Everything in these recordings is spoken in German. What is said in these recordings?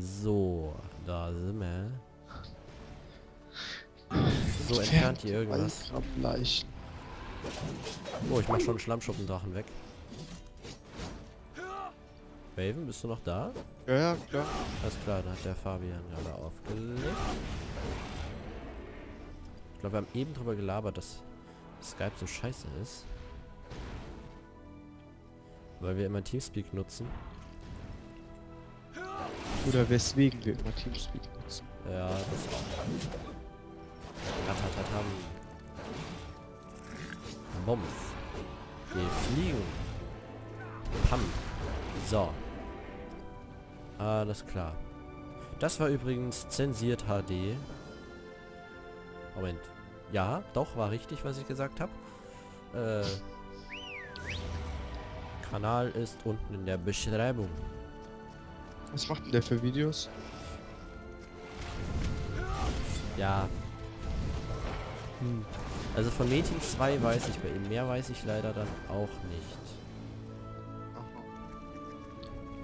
So, da sind wir. So, entfernt hier irgendwas. Oh, ich mach schon einen Schlammschuppendrachen weg. Raven, bist du noch da? Ja, ja, klar. Alles klar, dann hat der Fabian gerade aufgelegt. Ich glaube, wir haben eben drüber gelabert, dass Skype so scheiße ist. Weil wir immer Teamspeak nutzen. Oder weswegen wir immer Teamspeak nutzen. Ja, das auch. Ratatatam. Bums. Wir fliegen. Pam. So. Alles klar. Das war übrigens zensiert HD. Moment. Ja, doch, war richtig, was ich gesagt habe. Äh, Kanal ist unten in der Beschreibung. Was macht denn der für Videos? Ja. Hm. Also von Meeting 2 weiß ich bei ihm. Mehr weiß ich leider dann auch nicht.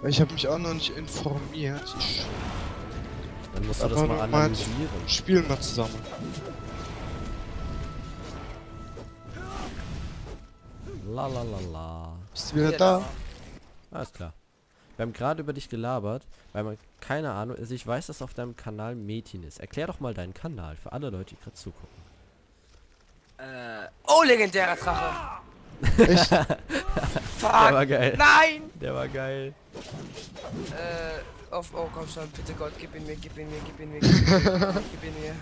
Ich habe mich auch noch nicht informiert. Ich Dann musst du das mal analysieren. spielen mal zusammen. La la la la. Bist du wieder da? Alles klar. Wir haben gerade über dich gelabert, weil man keine Ahnung, also ich weiß, dass auf deinem Kanal Metin ist. Erklär doch mal deinen Kanal für alle Leute, die gerade zugucken. Äh, oh, legendärer Drache. Fuck. Der war geil. Nein. Der war geil. Äh, auf, oh komm schon, bitte Gott, gib ihn mir, gib ihn mir, gib ihn mir, gib ihn mir. gib ihn mir.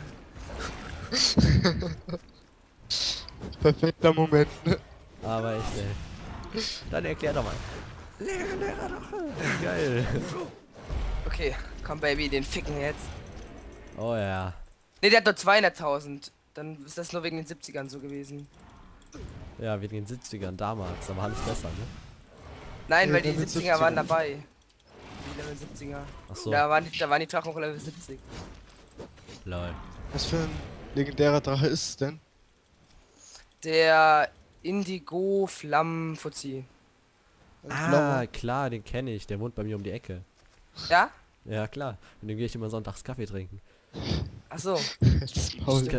Perfekter Moment. ne? Aber echt, ey. Dann erklär doch mal. Legendärer Drache. Geil. Okay, komm Baby, den ficken jetzt. Oh ja. Ne, der hat nur 200.000. Dann ist das nur wegen den 70ern so gewesen. Ja, wegen den 70ern damals. Da war alles besser, ne? Nein, Ja, weil die Level 70er waren 70er. dabei. Die Level 70er. Ach so. Da waren die, da waren die Drachen auch Level 70. Lol. Was für ein legendärer Drache ist es denn? Der Indigo Flammenfuzzi. Ah, klar, den kenne ich. Der wohnt bei mir um die Ecke. Ja? Ja, klar. Und dem gehe ich immer sonntags Kaffee trinken. Ach so. Genau.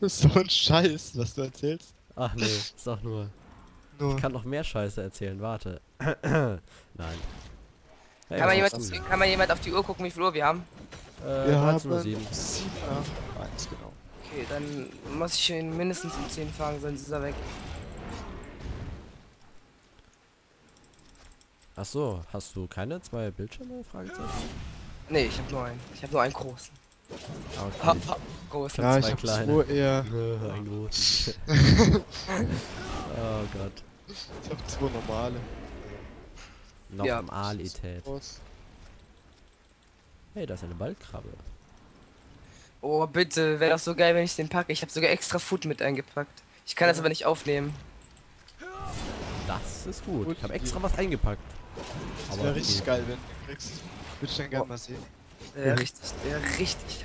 Das ist so ein Scheiß, was du erzählst. Ach nee, ist doch nur. Nur. Ich kann noch mehr Scheiße erzählen, warte. Nein. Hey, Kann, man jemand, du? kann man jemand auf die Uhr gucken, wie viel Uhr wir haben? Äh, Wir 13.07 haben Uhr. 7 nach 1, genau. Okay, dann muss ich ihn mindestens um 10 fahren, sonst ist er weg. Ach so, hast du keine zwei Bildschirme? Fragezeichen? Nee, ich habe nur einen. Ich habe nur einen großen. Ah, Ha, okay. ha, großen. Ja, ich zwei hab kleine. eher. Äh, Ein großen. oh Gott. Ich hab zwei normale. Ja. Normalität. Hey, da ist eine Ballkrabbe. Oh, bitte, wäre doch so geil, wenn ich den packe. Ich habe sogar extra Food mit eingepackt. Ich kann das aber nicht aufnehmen. Das ist gut. Ich habe extra was eingepackt. Das wäre richtig okay. geil, wenn du den kriegst. Würde ich dann gerne mal sehen. Der richtig, der richtig.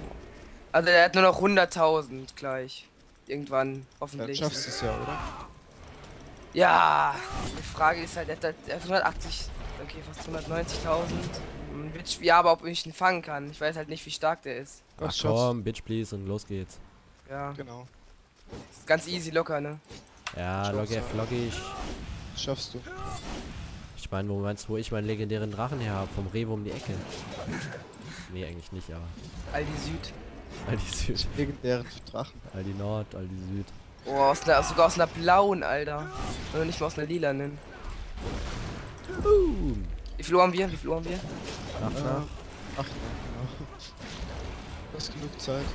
Also der hat nur noch 100.000 gleich. Irgendwann, Dann hoffentlich. schaffst du es ja, oder? Ja, die Frage ist halt, er hat, er hat 180, okay, fast 190.000. Hm, wird schw- Ja, aber ob ich ihn fangen kann. Ich weiß halt nicht, wie stark der ist. Ach schaffst komm, Bitch please und los geht's. Ja, Genau. ist ganz easy locker, ne? Ja, locker flockig. Schaffst du. Ich meine, wo meinst du, wo ich meinen legendären Drachen her habe? Vom Rewe um die Ecke. Nee, eigentlich nicht, aber. Aldi Süd. Aldi Süd. Legendären Drachen. Aldi Nord, Aldi Süd. Oh, aus einer, sogar aus einer blauen, Alter. Oder nicht mal aus einer lilanen. Boom! Wie viel Uhr haben wir? Wie viel Uhr haben wir? Nach, nach. Ach. Du hast genug Zeit.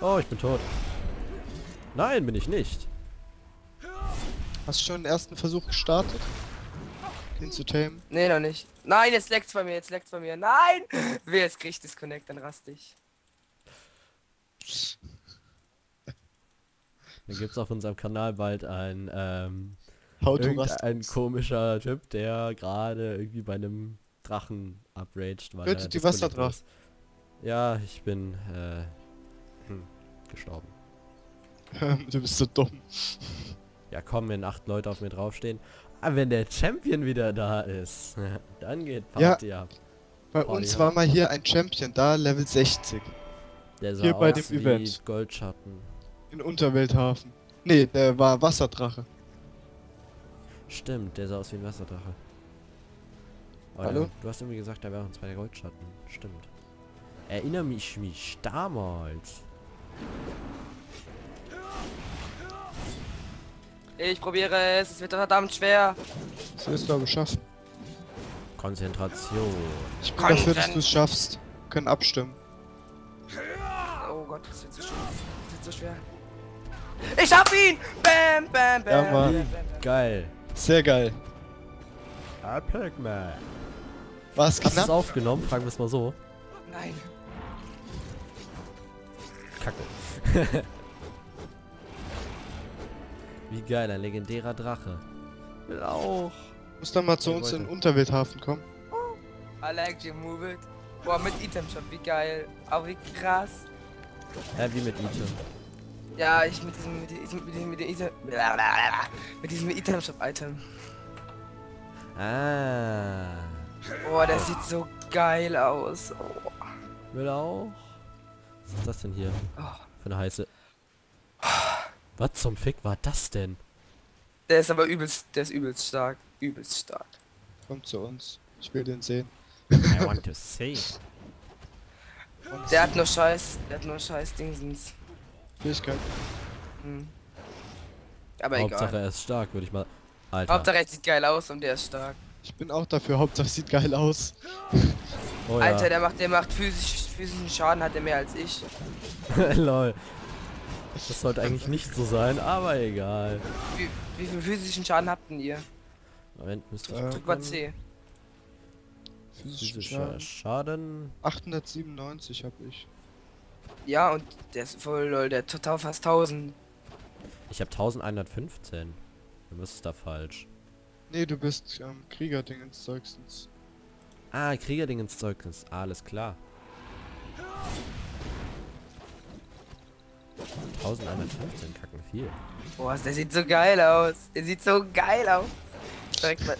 Oh, ich bin tot. Nein, bin ich nicht. Hast du schon den ersten Versuch gestartet? Den zu tamen? Nee, noch nicht. Nein, jetzt leckt's bei mir, jetzt leckt's bei mir. Nein! Wer jetzt kriegt Disconnect, dann rast ich. Dann gibt's auf unserem Kanal bald ein, ähm, irgendein komischer Typ, der gerade irgendwie bei einem Drachen upraged, weil Tötet die Wasserdrachen. ist. Ja, ich bin, äh, hm, gestorben. du bist so dumm. Ja komm, wenn acht Leute auf mir draufstehen. Ah, wenn der Champion wieder da ist, dann geht Ja. Party ab. Bei Party uns war mal hier ein Champion da, Level 60. Der sah Hier bei dem wie Event. Goldschatten. In Unterwelthafen. Nee, der war Wasserdrache. Stimmt, der sah aus wie ein Wasserdrache. Oh, Hallo? ja, Du hast irgendwie gesagt, da wären zwei Goldschatten. Stimmt. Erinnere mich mich damals. Ich probiere es, es wird verdammt schwer. Das wirst du aber schaffen. Konzentration. Ich bin dafür, dass du es schaffst. Können abstimmen. Oh Gott, das wird so schwer. Das wird so schwer. Ich hab ihn! Bam, bam, bam. Ja, Mann. bam, bam, bam. Geil. Sehr geil. Epic Man. War es Hast du es knapp? aufgenommen? Fragen wir es mal so. Nein. Kacke. Wie geil, ein legendärer Drache. Will auch. Muss dann mal zu uns in wollte. Unterwelthafen kommen. I like you move it. Boah, mit Item Shop, wie geil. Aber wie krass. Ja, wie mit Item. Ja, ich mit diesem, mit diesem, mit diesem, mit diesem, Item, mit diesem Item Shop Item. Ah. Boah, der sieht so geil aus. Oh. Will auch. Was ist das denn hier? Oh. Für eine heiße. Was zum Fick war das denn? Der ist aber übelst, der ist übelst stark. Übelst stark. Kommt zu uns. Ich will den sehen. I want to see. Und Der hat nur Scheiß, der hat nur Scheiß Dingsens. Fähigkeit. Hm. Aber Hauptsache egal. er ist stark, würde ich mal. Alter. Hauptsache er sieht geil aus und der ist stark. Ich bin auch dafür. Hauptsache sieht geil aus. oh, ja. Alter, der macht, der macht physisch, physischen Schaden, hat er mehr als ich. Lol. Das sollte eigentlich nicht so sein, aber egal. Wie, wie viel physischen Schaden habt denn ihr? Moment, müsste ich Äh, Drück mal C. Physischer Schaden. Schaden. 897 habe ich. Ja, und der ist voll lol, der total fast 1000. Ich habe 1115. Du bist da falsch. Nee, du bist ähm, Kriegerdingens Zeugstens. Ah, Kriegerding ins Zeugnis. Alles klar. 1115, kacken viel. Boah, der sieht so geil aus. Der sieht so geil aus. Direkt mal.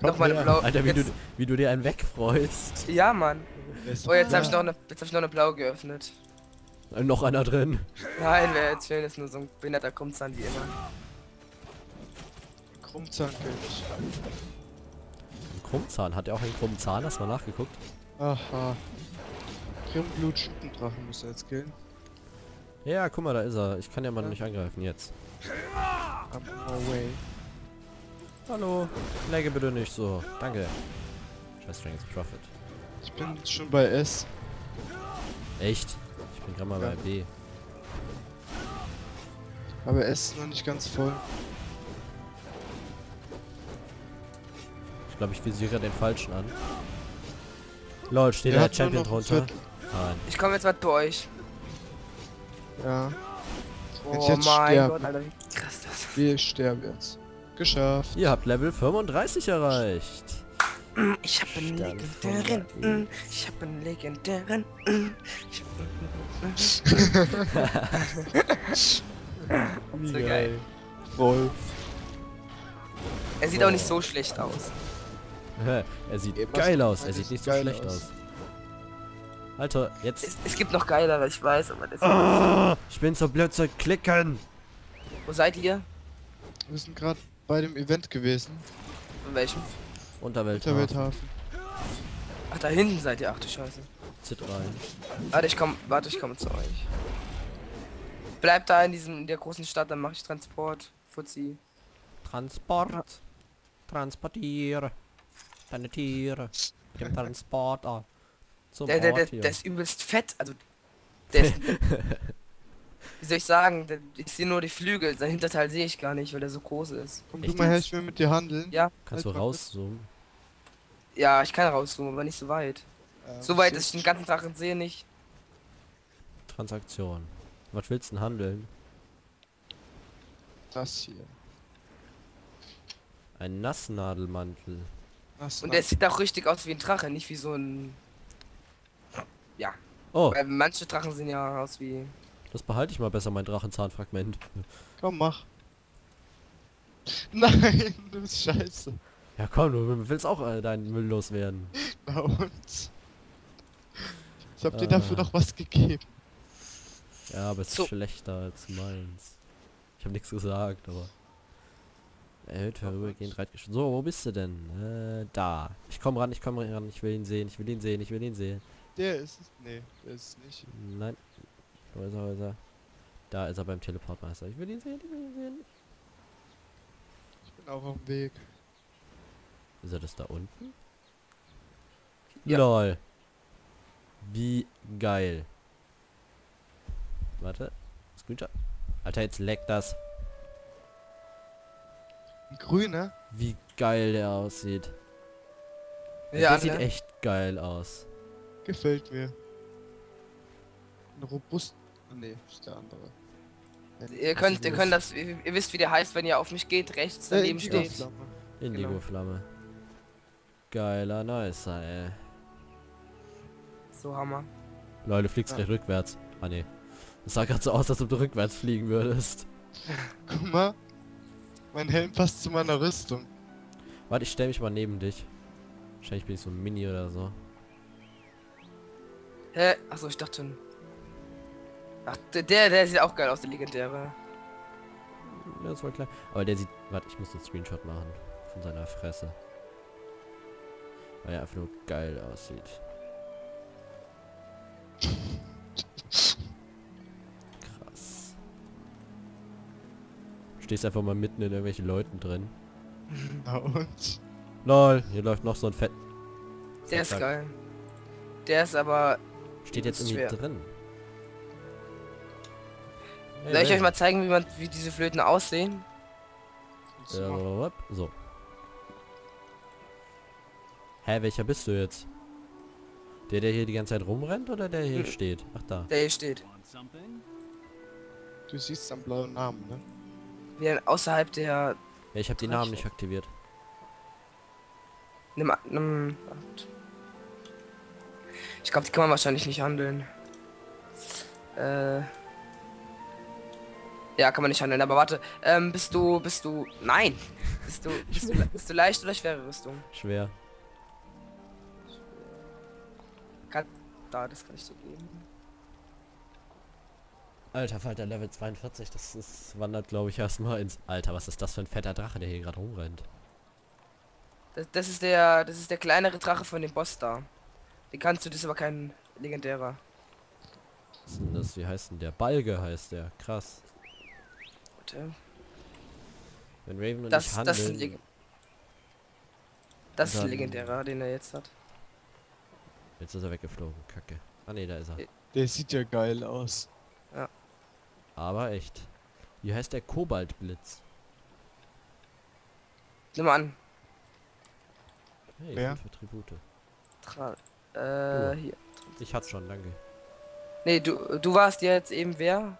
Nochmal eine blaue. Alter, wie du, wie du dir einen wegfreust. Ja, Mann. Oh, jetzt da. habe ich noch eine, jetzt hab ich noch eine blaue geöffnet. Äh, Noch einer drin. Nein, wäre jetzt schön, ist nur so ein behinderter Krummzahn wie immer. Krummzahnkönig. Ein Krummzahn. Hat er auch einen krummen Zahn? Hast du mal nachgeguckt? Aha. Grimmblut Schuppendrachen muss er jetzt killen. Ja, guck mal, da ist er. Ich kann ja mal Ja. nicht angreifen jetzt. Hallo. Läge bitte nicht so. Danke. Scheiß Strength Profit. Ich bin schon bei S. Echt? Ich bin gerade mal Ja. bei B. Aber S ist noch nicht ganz voll. Ich glaube, ich visiere den falschen an. Lol, steht Der Champion drunter? Nein. Ich komme jetzt mal zu euch. Ja, Wenn ich Oh jetzt mein sterbe. Gott, Alter, wie krass das ist. wir sterben jetzt. Geschafft. Ihr habt Level 35 erreicht. Ich hab einen legendären, ich hab einen legendären, ich Wie So geil. Voll. Er sieht auch nicht so schlecht aus. er sieht geil aus. Er sieht ich, nicht so schlecht aus. aus. Alter, jetzt. Es, es gibt noch geilere, ich weiß, aber das Ah, ich bin so blöd zu klicken. Wo seid ihr? Wir sind gerade bei dem Event gewesen. Von welchem? Unterwelt. Unterwelthafen. Ach, da hinten seid ihr. Ach du Scheiße. Zit rein. Warte, ich komm, warte, ich komme zu euch. Bleibt da in diesem, in der großen Stadt, dann mache ich Transport. Fuzzi. Transport. Transportiere. Deine Tiere. Mit dem Transporter. Zum Der, der, der, der ist übelst fett, also. Der ist. wie soll ich sagen? Der, ich sehe nur die Flügel, sein Hinterteil sehe ich gar nicht, weil der so groß ist. Komm Echt du mal her, ich will mit dir handeln. Ja. Kannst du Halt kurz. rauszoomen? Ja, ich kann rauszoomen, aber nicht so weit. Ähm, So weit, dass ich den ganzen Tag sehe nicht. Transaktion. Was willst du denn handeln? Das hier. Ein Nassnadelmantel. Was Und der sieht auch richtig aus wie ein Drache, nicht wie so ein. Oh, Weil manche Drachen sehen ja aus wie. das behalte ich mal besser, mein Drachenzahnfragment. Komm, mach. Nein, du bist scheiße. Ja komm, du willst auch äh, deinen Müll loswerden. Na und? Ich hab dir dafür Ah. noch was gegeben. Ja, aber es So. ist schlechter als meins. Ich habe nichts gesagt, aber... Erhöht vorübergehend Reitgeschwindigkeit. So, wo bist du denn? Äh, da. Ich komm ran, ich komm ran, ich will ihn sehen, ich will ihn sehen, ich will ihn sehen. Der ist es. Nee, der ist es nicht. Nein. Wo ist er, wo ist er? Da ist er beim Teleportmeister. Ich will ihn sehen, ich will ihn sehen. Ich bin auch auf dem Weg. Ist er das da unten? Ja. Lol. Wie geil. Warte. Screenshot. Alter, jetzt leckt das. Ein grüner? Wie geil der aussieht. Ja, der sieht ne? echt geil aus. Gefällt mir. Ein robust. Nee, ist der andere. Ihr könnt, ihr könnt das, ihr, ihr wisst wie der heißt, wenn ihr auf mich geht, rechts Äh, daneben steht. Indigo-Flamme. Indigo-Flamme. Geiler Nicer, ey. So Hammer. Du fliegst Ja. gleich rückwärts. Ah, nee. Das sah gerade so aus, als ob du rückwärts fliegen würdest. Guck mal. Mein Helm passt zu meiner Rüstung. Warte, ich stell mich mal neben dich. Wahrscheinlich bin ich so ein Mini oder so. Hä? Achso, ich dachte schon. Ach, der, der sieht auch geil aus, der legendäre. Ja, das war klar. Aber der sieht... Warte, ich muss einen Screenshot machen. Von seiner Fresse. Weil er einfach nur geil aussieht. Krass. Stehst einfach mal mitten in irgendwelchen Leuten drin. Na und? Lol, hier läuft noch so ein Fett... Der ist geil. Der ist aber. Steht jetzt irgendwie schwer. drin. Hey, Soll ich hey. euch mal zeigen, wie man wie diese Flöten aussehen? Äh, So. Hä, welcher bist du jetzt? Der, der hier die ganze Zeit rumrennt oder der hier Hm. steht? Ach da. Der hier steht. Du siehst am blauen Namen, ne? Wie ein außerhalb der. Ja, ich habe die Namen nicht aktiviert. Nimm, nimm, ich glaube, die kann man wahrscheinlich nicht handeln. Äh. Ja, kann man nicht handeln, aber warte. Ähm, bist du, bist du. Nein! Bist du, bist du, bist du leicht oder schwere Rüstung? Schwer. Kann, da, das kann ich dir geben. Alter Falter Level 42, das ist, wandert glaube ich erstmal ins... Alter, was ist das für ein fetter Drache, der hier gerade rumrennt? Das, das ist der, das ist der kleinere Drache von dem Boss da. Den kannst du, das ist aber kein legendärer. Was ist denn das? Wie heißt denn der? Balge heißt der. Krass. Warte. Wenn Raven und Das, ich das ist ein, handeln... Leg das ist ein legendärer, den er jetzt hat. Jetzt ist er weggeflogen. Kacke. Ah ne, da ist er. Der sieht ja geil aus. Aber echt. Wie heißt der Kobaltblitz? Nimm mal an. Hey, Wer? fünf Attribute. Tra äh, Oh. hier. Ich hatte schon, danke. Nee, du, du warst jetzt eben wer?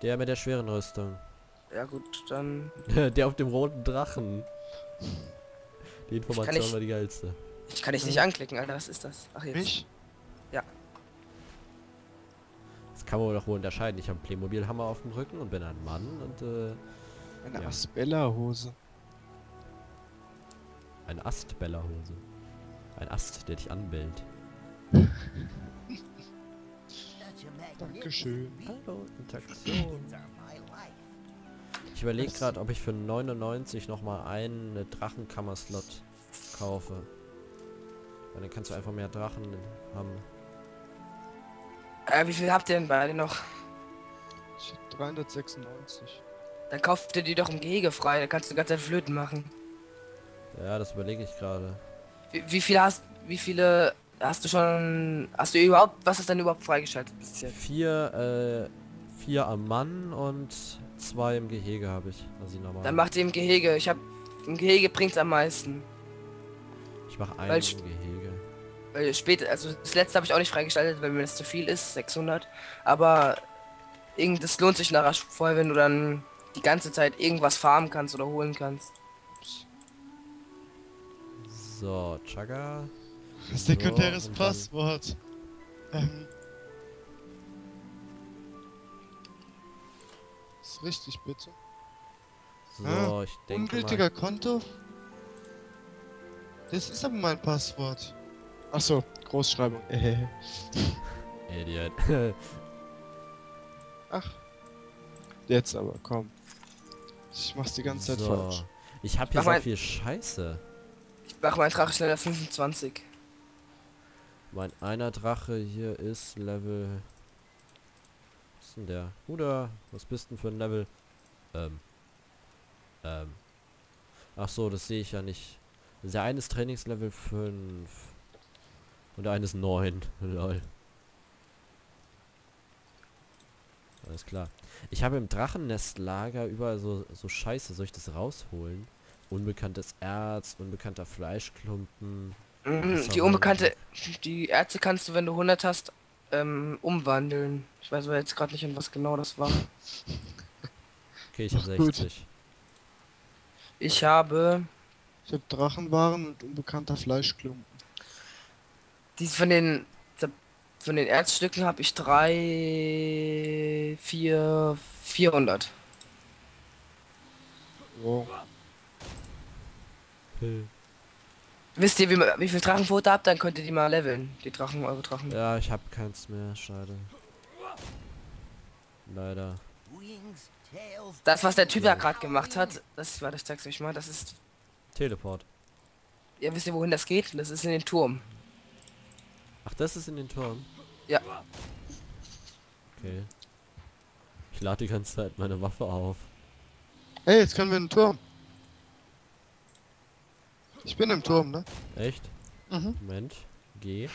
Der mit der schweren Rüstung. Ja gut, dann. der auf dem roten Drachen. Die Information ich- war die geilste. Ich kann dich nicht anklicken, Alter. Was ist das? Ach jetzt. Mich? Das kann man doch wohl unterscheiden. Ich habe einen Playmobil-Hammer auf dem Rücken und bin ein Mann und äh, Eine Ja. Asbella-Hose. eine Astbellerhose. Ein Ast, der dich anbellt. Dankeschön. Hallo, Interaktion. Ich überlege gerade, ob ich für 99 nochmal einen Drachenkammer-Slot kaufe. Weil dann kannst du einfach mehr Drachen haben. Äh, wie viel habt ihr denn beide noch? Ich hab 396. Dann kauft ihr die doch im Gehege frei. Da kannst du die ganze Zeit Flöten machen. Ja, das überlege ich gerade. Wie, wie viele hast, wie viele hast du schon, hast du überhaupt, was ist denn überhaupt freigeschaltet bis jetzt? Vier, äh, vier am Mann und zwei im Gehege habe ich. Also die normalen. Dann macht ihr im Gehege. Ich hab, im Gehege bringt's am meisten. ich mache einen weil im Gehege. Weil später, also das letzte habe ich auch nicht freigeschaltet, weil mir das zu viel ist, 600. Aber irgend, das lohnt sich nachher voll, wenn du dann die ganze Zeit irgendwas farmen kannst oder holen kannst. So, Chugga. Sekundäres und dann- Passwort. Ähm. Ist richtig, bitte. So, ich denke mal. Ungültiger Konto? Das ist aber mein Passwort. Achso, Großschreibung. Idiot. Ach. Jetzt aber, komm. Ich mach's die ganze Zeit so. falsch. Ich habe hier so mal- viel Scheiße. Mach meinen Drache schneller 25. Mein einer Drache hier ist Level... Was ist denn der? Bruder, was bist denn für ein Level? Ähm. Ähm. Ach so, das sehe ich ja nicht. Der eine ist Trainingslevel 5. Und der eine ist 9. Lol. Alles klar. Ich habe im Drachennestlager überall so, so Scheiße. Soll ich das rausholen? Unbekanntes Erz, unbekannter Fleischklumpen. Mhm, Die unbekannte, die Ärzte kannst du, wenn du 100 hast, ähm, umwandeln. Ich weiß aber jetzt gerade nicht, an was genau das war. Okay, ich habe Ach, gut. 60. Ich habe Ich hab Drachenwaren und unbekannter Fleischklumpen. die von den von den Erzstücken habe ich drei, vier, 400. Wow. Wisst ihr, wie, wie viel Drachenfutter habt, dann könnt ihr die mal leveln. Die Drachen, eure Drachen. Ja, ich habe keins mehr, schade. Leider. Das, was der Typ da gerade gemacht hat, das war das zeig's euch mal, das ist. Teleport. Ja, wisst ihr, wohin das geht? Das ist in den Turm. Ach, das ist in den Turm? Ja. Okay. Ich lade die ganze Zeit meine Waffe auf. Ey, jetzt können wir in den Turm. Ich bin im Turm, ne? Echt? Mhm. Moment. G.